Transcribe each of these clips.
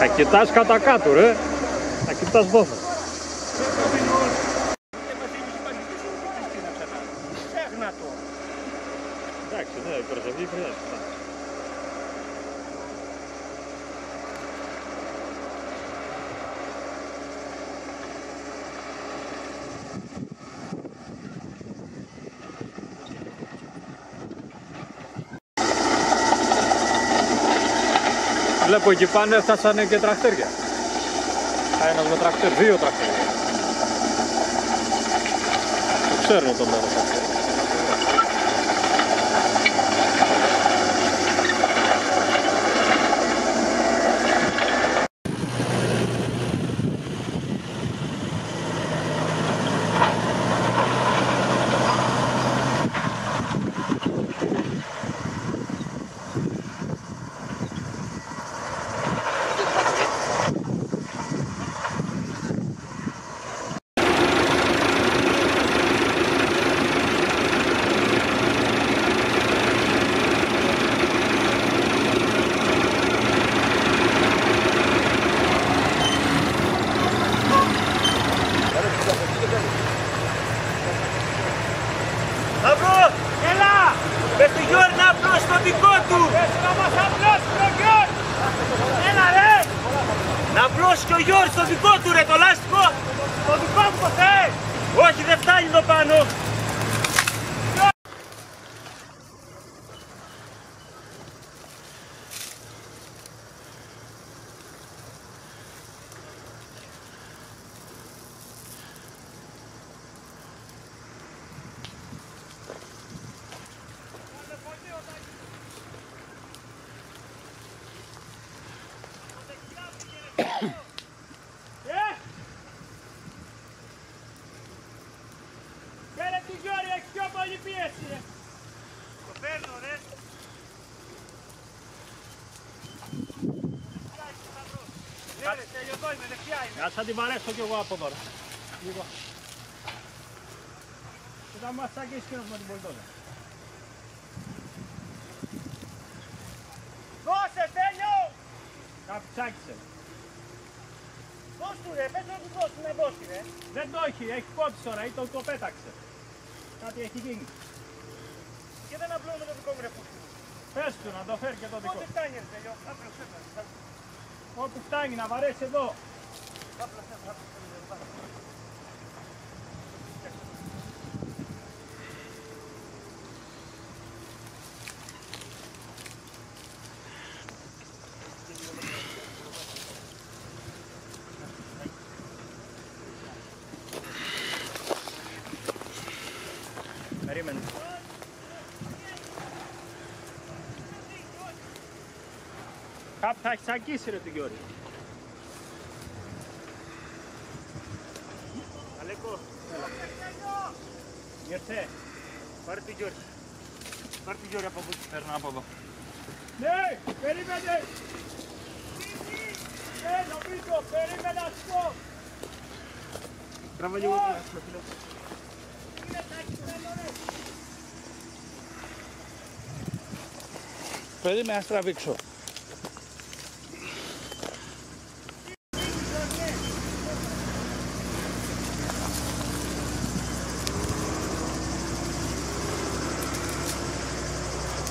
Aqui está as catacaturas, é? aqui está as. Βλέπω εκεί πάνω έφτασαν και τρακτέρια. Ένα με τρακτέρ, δύο τρακτέρια. Το ξέρουν το μέρο αυτό. Αυρό, έλα! Πες του Γιώργη να απλώσει το δικό του! Πες να μας απλώσει το Γιώργη! Έλα ρε! Να απλώσει και ο Γιώργης το δικό του ρε, το λάστιχο! Το δικό μου το θες! Όχι, δεν φτάνει το πάνω! Ε! Φέρε τη Γιώργη, έχει πιο πολύ πίεση ρε! Το παίρνω ρε! Ναι ρε, τελειωτό είμαι, δεξιά είμαι. Ας θα την βαρέσω κι εγώ από τώρα. Λίγο. Και θα μας αγγίσει και με την πολυτόνα. Δώσε, τέλειο! Κάπου τσάκισε. Δώσ' του ρε, πες να τους δώσει να δώσει ρε. Δεν το έχει, έχει κόψει τώρα ή το, το πέταξε. Κάτι έχει γίνει. Και δεν απλώνω το δικό μου ρε πούστη. Πες του να το φέρει και το δικό. Πότε φτάνει ρε τέλειο. Άπλωσέ με. Όπου φτάνει να βαρέσει εδώ. Άπλωσέ με, άπλωσέ με. Περίμενε. Κάπου θα έχεις τσακίσει ρε του Γιώργη. Αλέκο, Ήρθε. πάρε τη Γιώργη. Πάρε τη Γιώργη από εκεί. Παίρνω από εδώ. Ναι, περίμενε. Ναι, νομίζω, περίμενε να σου πω. Τράβα λίγο Περίμενε να στραβήξω.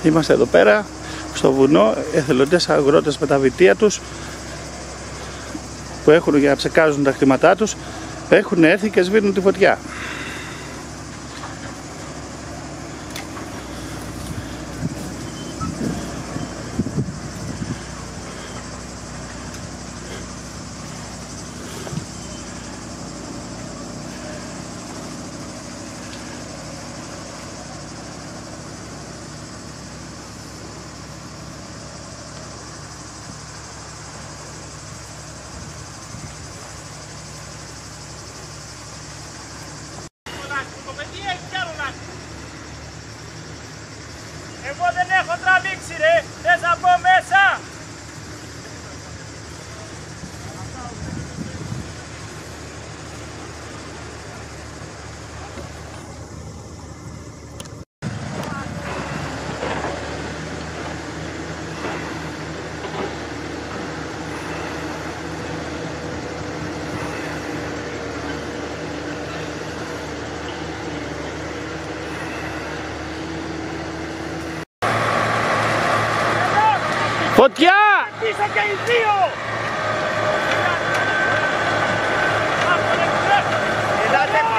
Είμαστε εδώ πέρα στο βουνό, εθελοντές αγρότες με τα βιτία τους που έχουν για να ψεκάζουν τα χρήματά τους έχουν έρθει και σβήνουν τη φωτιά. Το παιδί έχει κι άλλο λάθη. Εγώ δεν έχω τραβήξει ρε. Θες να πω μέσα. Φωτιά! Πίσω και οι δύο! Ελάτε Να